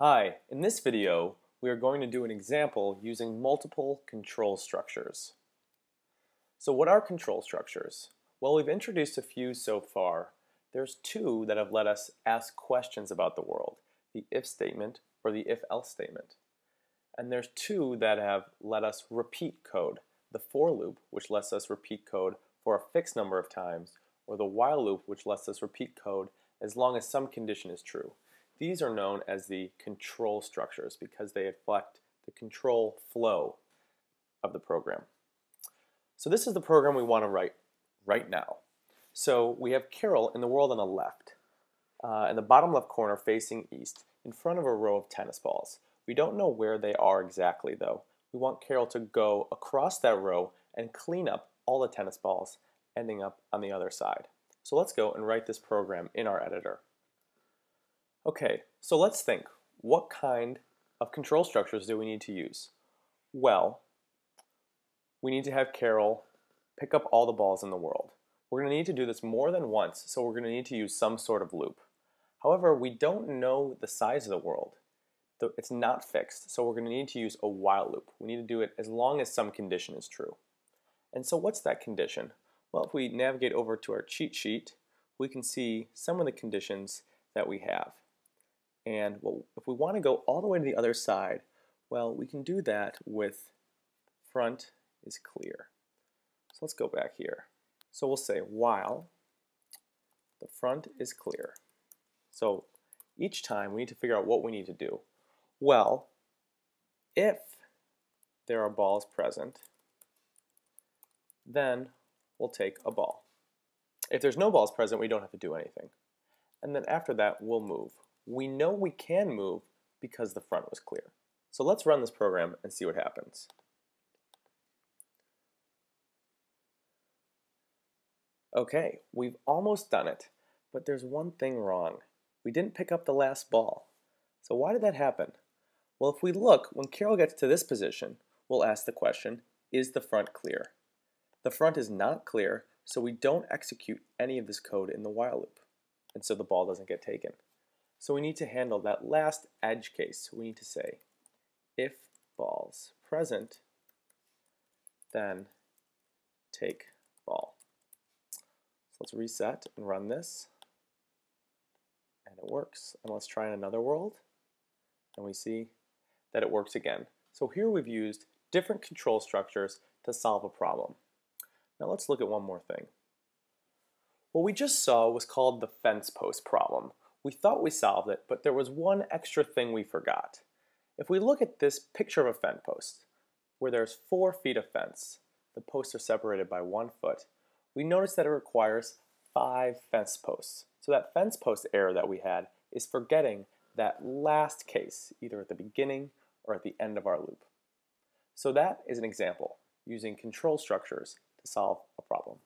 Hi, in this video we are going to do an example using multiple control structures. So what are control structures? Well, we've introduced a few so far. There's two that have let us ask questions about the world, the if statement or the if-else statement. And there's two that have let us repeat code, the for loop, which lets us repeat code for a fixed number of times, or the while loop, which lets us repeat code as long as some condition is true. These are known as the control structures because they reflect the control flow of the program. So this is the program we want to write right now. So we have Karel in the world on the left, uh, in the bottom left corner facing east, in front of a row of tennis balls. We don't know where they are exactly though. We want Karel to go across that row and clean up all the tennis balls ending up on the other side. So let's go and write this program in our editor. Okay, so let's think. What kind of control structures do we need to use? Well, we need to have Karel pick up all the balls in the world. We're going to need to do this more than once, so we're going to need to use some sort of loop. However, we don't know the size of the world. It's not fixed, so we're going to need to use a while loop. We need to do it as long as some condition is true. And so what's that condition? Well, if we navigate over to our cheat sheet, we can see some of the conditions that we have. And well, if we want to go all the way to the other side, well, we can do that with front is clear. So let's go back here. So we'll say while the front is clear. So each time we need to figure out what we need to do. Well, if there are balls present, then we'll take a ball. If there's no balls present, we don't have to do anything. And then after that, we'll move we know we can move because the front was clear. So let's run this program and see what happens. Okay, we've almost done it, but there's one thing wrong. We didn't pick up the last ball. So why did that happen? Well, if we look, when Karel gets to this position, we'll ask the question, is the front clear? The front is not clear, so we don't execute any of this code in the while loop, and so the ball doesn't get taken. So we need to handle that last edge case. We need to say if balls present, then take ball. So let's reset and run this. And it works. And let's try in another world. And we see that it works again. So here we've used different control structures to solve a problem. Now let's look at one more thing. What we just saw was called the fence post problem, we thought we solved it, but there was one extra thing we forgot. If we look at this picture of a fence post, where there's four feet of fence, the posts are separated by one foot, we notice that it requires five fence posts. So that fence post error that we had is forgetting that last case, either at the beginning or at the end of our loop. So that is an example using control structures to solve a problem.